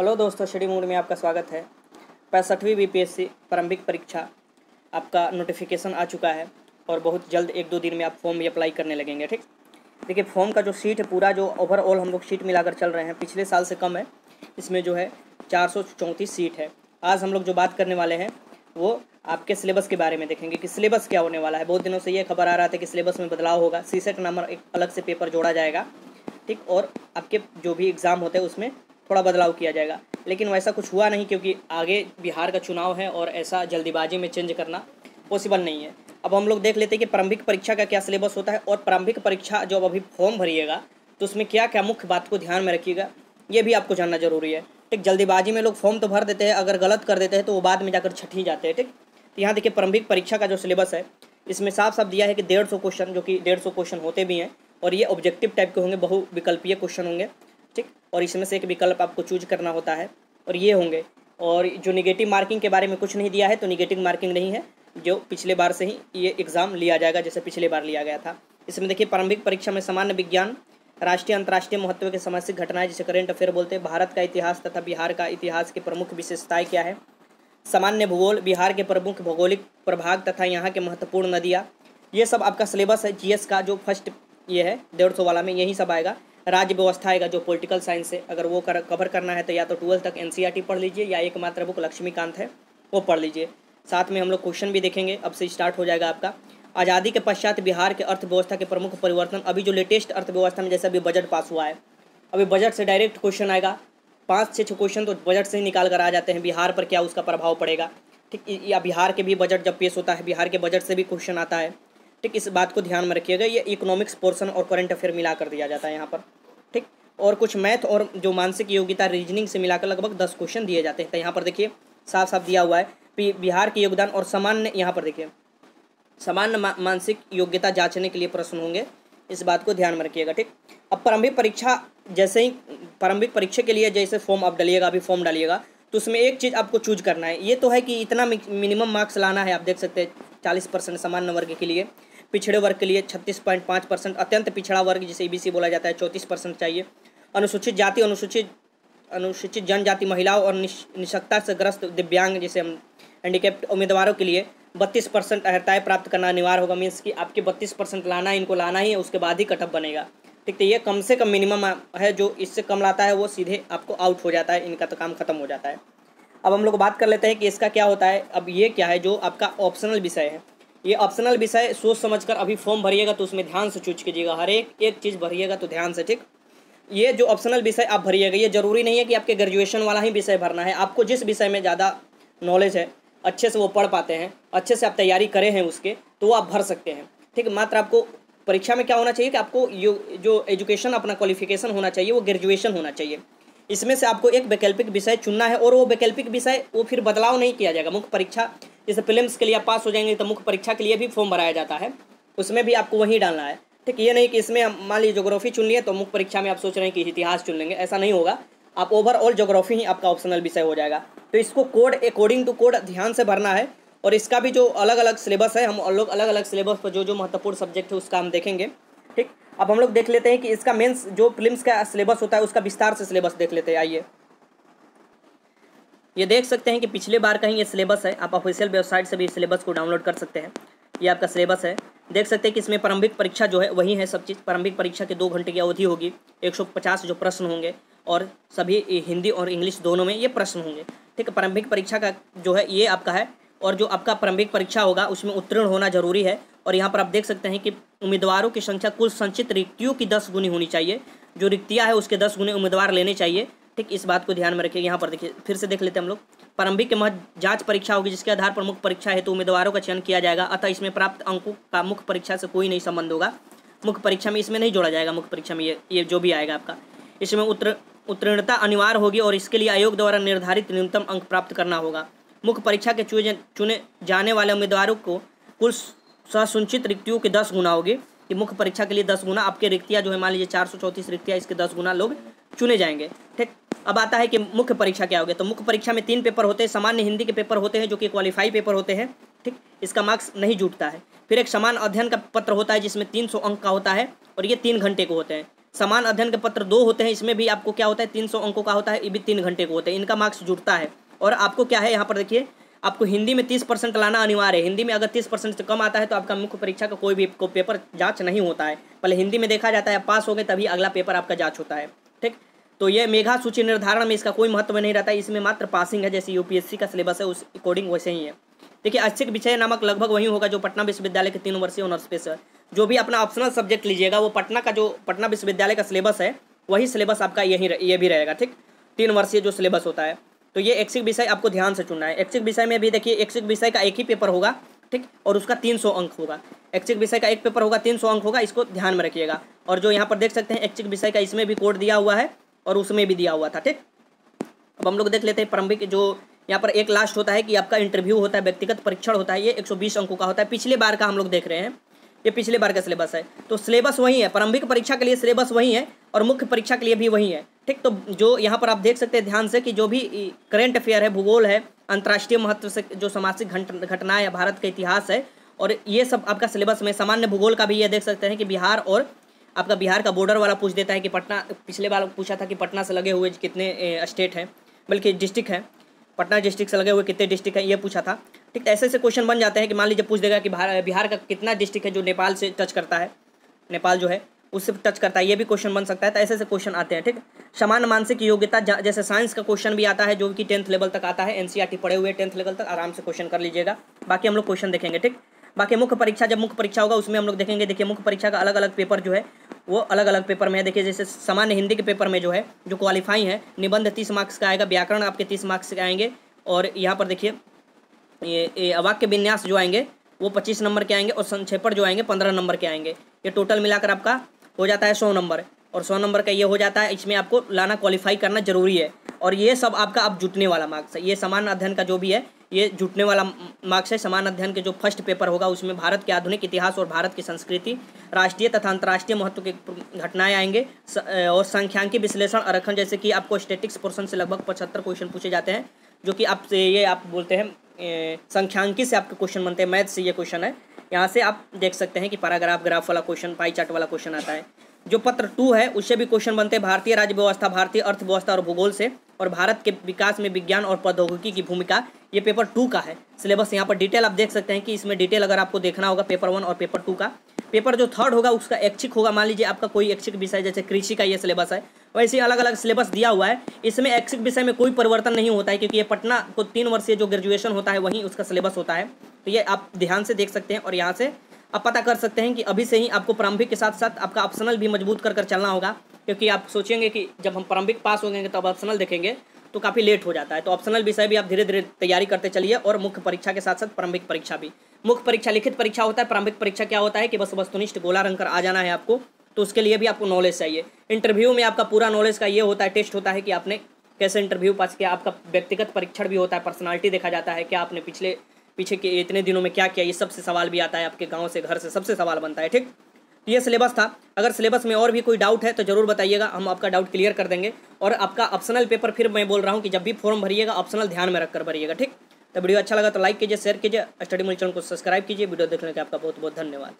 Hello दोस्तों study mood में आपका स्वागत है। पैंसठवीं बीपीएससी प्रारंभिक परीक्षा आपका नोटिफिकेशन आ चुका है और बहुत जल्द एक दो दिन में आप फॉर्म भी अप्लाई करने लगेंगे, ठीक? देखिए फॉर्म का जो सीट है, पूरा जो ओवरऑल हम लोग सीट मिलाकर चल रहे हैं, पिछले साल से कम है। इसमें जो है चार सौ चौंतीस सीट है। आज हम लोग जो बात करने वाले हैं, वो आपके सिलेबस के बारे में देखेंगे कि सिलेबस क्या होने वाला है। बहुत दिनों से ये खबर आ रहा था कि सिलेबस में बदलाव होगा। सी सेट एक अलग से पेपर जोड़ा जाएगा, ठीक? और आपके जो भी एग्ज़ाम होते हैं, उसमें थोड़ा बदलाव किया जाएगा। लेकिन वैसा कुछ हुआ नहीं क्योंकि आगे बिहार का चुनाव है और ऐसा जल्दीबाजी में चेंज करना पॉसिबल नहीं है। अब हम लोग देख लेते हैं कि प्रारंभिक परीक्षा का क्या सिलेबस होता है और प्रारंभिक परीक्षा जो अभी फॉर्म भरिएगा तो उसमें क्या क्या मुख्य बात को ध्यान में रखिएगा, ये भी आपको जानना ज़रूरी है। ठीक, जल्दीबाजी में लोग फॉर्म तो भर देते हैं, अगर गलत कर देते हैं तो वो बाद में जाकर छठी जाते हैं, ठीक? तो यहाँ देखिए प्रारंभिक परीक्षा का जो सिलेबस है, इसमें साफ़ साफ़ दिया है कि डेढ़ सौ क्वेश्चन जो कि डेढ़ सौ क्वेश्चन होते भी हैं और ये ऑब्जेक्टिव टाइप के होंगे, बहुविकल्पीय क्वेश्चन होंगे। ठीक? और इसमें से एक विकल्प आपको चूज़ करना होता है, और ये होंगे। और जो निगेटिव मार्किंग के बारे में कुछ नहीं दिया है तो निगेटिव मार्किंग नहीं है, जो पिछले बार से ही ये एग्ज़ाम लिया जाएगा, जैसे पिछले बार लिया गया था। इसमें देखिए, प्रारंभिक परीक्षा में सामान्य विज्ञान, राष्ट्रीय अंतर्राष्ट्रीय महत्व के सामाजिक घटनाएँ, जिसे करेंट अफेयर बोलते हैं, भारत का इतिहास तथा बिहार का इतिहास की प्रमुख विशेषताएँ क्या है? सामान्य भूगोल, बिहार के प्रमुख भौगोलिक प्रभाग तथा यहाँ के महत्वपूर्ण नदियाँ। ये सब आपका सिलेबस है जीएस का जो फ़र्स्ट ये है, डेढ़ सौ वाला में यही सब आएगा। राज्य व्यवस्था आएगा, जो पॉलिटिकल साइंस है, अगर वो कर कवर करना है तो या तो ट्वेल्थ तक एन पढ़ लीजिए, या एकमात्र बुक लक्ष्मीकांत है, वो पढ़ लीजिए। साथ में हम लोग क्वेश्चन भी देखेंगे, अब से स्टार्ट हो जाएगा आपका। आज़ादी के पश्चात बिहार के अर्थव्यवस्था के प्रमुख परिवर्तन, अभी जो लेटेस्ट अर्थव्यवस्था में जैसे अभी बजट पास हुआ है, अभी बजट से डायरेक्ट क्वेश्चन आएगा। पाँच छः क्वेश्चन तो बजट से ही निकाल कर आ जाते हैं, बिहार पर क्या उसका प्रभाव पड़ेगा? ठीक या बिहार के भी बजट जब पेश होता है, बिहार के बजट से भी क्वेश्चन आता है। ठीक, इस बात को ध्यान में रखिएगा, ये इकोनॉमिक्स पोर्सन और करंट अफेयर मिला कर दिया जाता है यहाँ पर। और कुछ मैथ और जो मानसिक योग्यता रीजनिंग से मिलाकर लगभग दस क्वेश्चन दिए जाते हैं। तो यहाँ पर देखिए साफ़ साफ़ दिया हुआ है बिहार के योगदान और सामान्य, यहाँ पर देखिए, सामान्य मानसिक योग्यता जांचने के लिए प्रश्न होंगे। इस बात को ध्यान में रखिएगा, ठीक? अब प्रारंभिक परीक्षा जैसे ही, प्रारंभिक परीक्षा के लिए जैसे फॉर्म आप डालिएगा, अभी फॉर्म डालिएगा तो उसमें एक चीज़ आपको चूज़ करना है। ये तो है कि इतना मिनिमम मार्क्स लाना है, आप देख सकते हैं, चालीस परसेंट सामान्य वर्ग के लिए। पिछड़े वर्ग के लिए छत्तीस पॉइंट पाँच परसेंट, अत्यंत पिछड़ा वर्ग, जिसे ईबीसी बोला जाता है, चौंतीस परसेंट चाहिए। अनुसूचित जाति, अनुसूचित अनुसूचित जनजाति, महिलाओं और निशक्ता से ग्रस्त दिव्यांग, जिसे हम हैंडीकेप्ड उम्मीदवारों के लिए बत्तीस परसेंट अर्हताएँ प्राप्त करना अनिवार्य होगा। मीन्स कि आपके बत्तीस परसेंट लाना, इनको लाना ही है, उसके बाद ही कटअप बनेगा। ठीक तो ये कम से कम मिनिमम है, जो इससे कम लाता है, वो सीधे आपको आउट हो जाता है, इनका तो काम खत्म हो जाता है। अब हम लोग बात कर लेते हैं कि इसका क्या होता है। अब ये क्या है, जो आपका ऑप्शनल विषय है। ये ऑप्शनल विषय, सोच समझकर अभी फॉर्म भरिएगा तो उसमें ध्यान से चूज़ कीजिएगा। हर एक एक चीज़ भरिएगा तो ध्यान से, ठीक? ये जो ऑप्शनल विषय आप भरिएगा, ये ज़रूरी नहीं है कि आपके ग्रेजुएशन वाला ही विषय भरना है। आपको जिस विषय में ज़्यादा नॉलेज है, अच्छे से वो पढ़ पाते हैं, अच्छे से आप तैयारी करे हैं उसके तो वो आप भर सकते हैं। ठीक, मात्र आपको परीक्षा में क्या होना चाहिए कि आपको जो एजुकेशन अपना क्वालिफिकेशन होना चाहिए, वो ग्रेजुएशन होना चाहिए। इसमें से आपको एक वैकल्पिक विषय चुनना है और वो वैकल्पिक विषय, वो फिर बदलाव नहीं किया जाएगा। मुख्य परीक्षा, जैसे फिल्म्स के लिए पास हो जाएँगे तो मुख्य परीक्षा के लिए भी फॉर्म भराया जाता है। उसमें भी आपको वही डालना है। ठीक, ये नहीं कि इसमें हम, मान लीजिए जोग्राफी चुन लिए तो मुख्य परीक्षा में आप सोच रहे हैं कि इतिहास चुन लेंगे, ऐसा नहीं होगा। आप ओवरऑल जोग्राफी ही आपका ऑप्शनल विषय हो जाएगा। तो इसको कोड अकॉर्डिंग टू कोड ध्यान से भरना है और इसका भी जो अलग अलग सिलेबस है, हम लोग अलग अलग सिलेबस पर जो जो महत्वपूर्ण सब्जेक्ट है उसका हम देखेंगे। ठीक अब हम लोग देख लेते हैं कि इसका मेंस जो फिल्म्स का सिलेबस होता है, उसका विस्तार से सिलेबस देख लेते हैं। आइए। ये देख सकते हैं कि पिछले बार का ही ये सिलेबस है। आप ऑफिशियल वेबसाइट से भी सिलेबस को डाउनलोड कर सकते हैं। ये आपका सिलेबस है। देख सकते हैं कि इसमें प्रारंभिक परीक्षा जो है, वही है सब चीज़। प्रारंभिक परीक्षा के दो घंटे की अवधि होगी। 150 जो प्रश्न होंगे और सभी हिंदी और इंग्लिश दोनों में ये प्रश्न होंगे। ठीक है, प्रारंभिक परीक्षा का जो है, ये आपका है। और जो आपका प्रारंभिक परीक्षा होगा, उसमें उत्तीर्ण होना ज़रूरी है। और यहाँ पर आप देख सकते हैं कि उम्मीदवारों की संख्या कुल संचित रिक्तियों की दस गुनी होनी चाहिए। जो रिक्तियाँ है, उसके दस गुने उम्मीदवार लेने चाहिए। ठीक, इस बात को ध्यान में रखिए। यहाँ पर देखिए, फिर से देख लेते हैं हम लोग। प्रारंभिक के महज जाँच परीक्षा होगी, जिसके आधार पर मुख्य परीक्षा हेतु तो उम्मीदवारों का चयन किया जाएगा। अतः इसमें प्राप्त अंकों का मुख्य परीक्षा से कोई नहीं संबंध होगा। मुख्य परीक्षा में इसमें नहीं जोड़ा जाएगा, मुख्य परीक्षा में ये ये जो भी आएगा आपका। इसमें उत्तर, उत्तीर्णता अनिवार्य होगी और इसके लिए आयोग द्वारा निर्धारित न्यूनतम अंक प्राप्त करना होगा। मुख्य परीक्षा के चुने चुने जाने वाले उम्मीदवारों को कुल ससुचित रिक्तियों के दस गुना होगी, कि मुख्य परीक्षा के लिए दस गुना, आपके रिक्तियाँ जो है, मान लीजिए चार सौ चौंतीस रिक्तियाँ, इसके दस गुना लोग चुने जाएँगे, ठीक? अब आता है कि मुख्य परीक्षा क्या होगी? तो मुख्य परीक्षा में तीन पेपर होते हैं, सामान्य हिंदी के पेपर होते हैं, जो कि क्वालिफाई पेपर होते हैं, ठीक? इसका मार्क्स नहीं जुटता है। फिर एक समान अध्ययन का पत्र होता है, जिसमें तीन सौ अंक का होता है, और ये तीन घंटे को होते हैं। समान अध्ययन के पत्र दो होते हैं, इसमें भी आपको क्या होता है, तीन सौ अंकों का होता है, ये भी तीन घंटे को होते हैं। इनका मार्क्स जुटता है। और आपको क्या है, यहाँ पर देखिए आपको हिंदी में तीस परसेंट लाना अनिवार्य है। हिंदी में अगर तीस परसेंट से कम आता है तो आपका मुख्य परीक्षा का कोई भी को पेपर जाँच नहीं होता है। पहले हिंदी में देखा जाता है पास हो गए, तभी अगला पेपर आपका जाँच होता है। ठीक? तो ये मेघा सूची निर्धारण में इसका कोई महत्व नहीं रहता है इसमें मात्र पासिंग है, जैसे यूपीएससी का सिलेबस है, उस अकॉर्डिंग वैसे ही है। देखिए अच्छे विषय नामक लगभग वही होगा जो पटना विश्वविद्यालय के तीन वर्षीय ऑनर्स पेश है जो भी अपना ऑप्शनल सब्जेक्ट लीजिएगा, वो पटना का जो, पटना विश्वविद्यालय का सिलेबस है, वही सिलेबस आपका यही ये भी रहेगा। ठीक? तीन वर्षीय जो सिलेबस होता है। तो ये एक्सिक विषय आपको ध्यान से चुनना है। एक्सिक विषय में भी देखिए एक्सिक विषय का एक ही पेपर होगा, ठीक? और उसका तीन सौ अंक होगा। एक्सिक विषय का एक पेपर होगा, तीन सौ अंक होगा, इसको ध्यान में रखिएगा। और जो यहाँ पर देख सकते हैं एक्सिक विषय का इसमें भी कोड दिया हुआ है और उसमें भी दिया हुआ था, ठीक? अब हम लोग देख लेते हैं प्रारंभिक जो यहाँ पर एक लास्ट होता है कि आपका इंटरव्यू होता है, व्यक्तिगत परीक्षण होता है, ये 120 अंकों का होता है। पिछले बार का हम लोग देख रहे हैं। ये पिछले बार का सिलेबस है। तो सिलेबस वही है। प्रारंभिक परीक्षा के लिए सिलेबस वही है और मुख्य परीक्षा के लिए भी वही है। ठीक तो जो यहाँ पर आप देख सकते हैं ध्यान से कि जो भी करेंट अफेयर है, भूगोल है, अंतर्राष्ट्रीय महत्व से जो सामाजिक घटनाएँ है भारत का इतिहास है, और ये सब आपका सिलेबस में, सामान्य भूगोल का भी ये देख सकते हैं कि बिहार और आपका बिहार का बॉर्डर वाला पूछ देता है कि पटना, पिछले बार पूछा था कि पटना से लगे हुए कितने स्टेट हैं, बल्कि डिस्ट्रिक्ट है, पटना डिस्ट्रिक्ट से लगे हुए कितने डिस्ट्रिक्ट हैं, ये पूछा था। ठीक, ऐसे ऐसे क्वेश्चन बन जाते हैं कि मान लीजिए पूछ देगा कि बिहार का कितना डिस्ट्रिक्ट है जो नेपाल से टच करता है, नेपाल जो है उससे टच करता है, ये भी क्वेश्चन बन सकता है तो ऐसे ऐसे क्वेश्चन आते हैं, ठीक? समान मानसिक योग्यता जैसे साइंस का क्वेश्चन भी आता है, जो कि टेंथ लेवल तक आता है एनसीईआरटी पढ़े हुए टेंथ लेवल तक, आराम से क्वेश्चन कर लीजिएगा। बाकी हम लोग क्वेश्चन देखेंगे, ठीक? बाकी मुख्य परीक्षा, जब मुख्य परीक्षा होगा, उसमें हम लोग देखेंगे, देखिए मुख्य परीक्षा का अलग अलग पेपर जो है, वो अलग अलग पेपर में है। देखिए, जैसे सामान्य हिंदी के पेपर में जो है, जो क्वालिफाई है, निबंध तीस मार्क्स का आएगा, व्याकरण आपके तीस मार्क्स के आएँगे, और यहाँ पर देखिए, ये वाक्य विन्यास जो आएँगे, वो पच्चीस नंबर के आएँगे, और संक्षेपण जो आएँगे, पंद्रह नंबर के आएँगे। ये टोटल मिलाकर आपका हो जाता है सौ नंबर। और सौ नंबर का ये हो जाता है, इसमें आपको लाना क्वालिफाई करना ज़रूरी है। और ये सब आपका अब जुटने वाला मार्क्स है। ये समान अध्ययन का जो भी है, ये जुटने वाला मार्क्स है। समान अध्ययन के जो फ़र्स्ट पेपर होगा, उसमें भारत के आधुनिक इतिहास और भारत की संस्कृति, राष्ट्रीय तथा अंतर्राष्ट्रीय महत्व की घटनाएँ आएँगे। और संख्यांकी विश्लेषण, आरक्षण, जैसे कि आपको स्टेटिक्स पोर्सन से लगभग पचहत्तर क्वेश्चन पूछे जाते हैं, जो कि आप ये आप बोलते हैं संख्यांकी से आपके क्वेश्चन बनते हैं। मैथ से ये क्वेश्चन है। यहाँ से आप देख सकते हैं कि पैराग्राफ, ग्राफ वाला क्वेश्चन पाई चार्ट वाला क्वेश्चन आता है। जो पत्र टू है, उससे भी क्वेश्चन बनते हैं भारतीय राज्य व्यवस्था, भारतीय अर्थव्यवस्था और भूगोल से। और भारत के विकास में विज्ञान और प्रौद्योगिकी की भूमिका, ये पेपर टू का है। सिलेबस यहाँ पर डिटेल आप देख सकते हैं कि इसमें डिटेल अगर आपको देखना होगा पेपर वन और पेपर टू का। पेपर जो थर्ड होगा, उसका ऐच्छिक होगा। मान लीजिए आपका कोई ऐच्छिक विषय, जैसे कृषि का ये सिलेबस है। वैसे अलग अलग सिलेबस दिया हुआ है। इसमें ऐच्छिक विषय में कोई परिवर्तन नहीं होता है, क्योंकि ये पटना को तीन वर्षीय जो ग्रेजुएशन होता है, वहीं उसका सिलेबस होता है। तो ये आप ध्यान से देख सकते हैं और यहाँ से आप पता कर सकते हैं कि अभी से ही आपको प्रारंभिक के साथ साथ आपका ऑप्शनल भी मज़बूत कर कर चलना होगा, क्योंकि आप सोचेंगे कि जब हम प्रारंभिक पास हो तो अब ऑप्शनल देखेंगे तो काफ़ी लेट हो जाता है। तो ऑप्शनल विषय भी आप धीरे धीरे तैयारी करते चलिए और मुख्य परीक्षा के साथ साथ प्रारंभिक परीक्षा भी। मुख्य परीक्षा, लिखित परीक्षा होता है, प्रारंभिक परीक्षा क्या होता है कि बस वस्तुनिष्ठ गोला रंग कर आ जाना है आपको तो उसके लिए भी आपको नॉलेज चाहिए। इंटरव्यू में आपका पूरा नॉलेज का ये होता है टेस्ट होता है कि आपने कैसे इंटरव्यू पास किया, आपका व्यक्तिगत परीक्षण भी होता है पर्सनालिटी देखा जाता है क्या आपने पिछले पीछे के इतने दिनों में क्या किया, ये सबसे सवाल भी आता है आपके गाँव से, घर से सबसे सवाल बनता है, ठीक? तो ये सिलेबस था। अगर सिलेबस में और भी कोई डाउट है तो ज़रूर बताइएगा, हम आपका डाउट क्लियर कर देंगे। और आपका ऑप्शनल पेपर फिर मैं बोल रहा हूँ कि जब भी फॉर्म भरिएगा ऑप्शनल ध्यान में रखकर भरिएगा, ठीक? तो वीडियो अच्छा लगा तो लाइक कीजिए शेयर कीजिए स्टडी मोल चैनल को सब्सक्राइब कीजिए, वीडियो देखने का आपका बहुत बहुत धन्यवाद।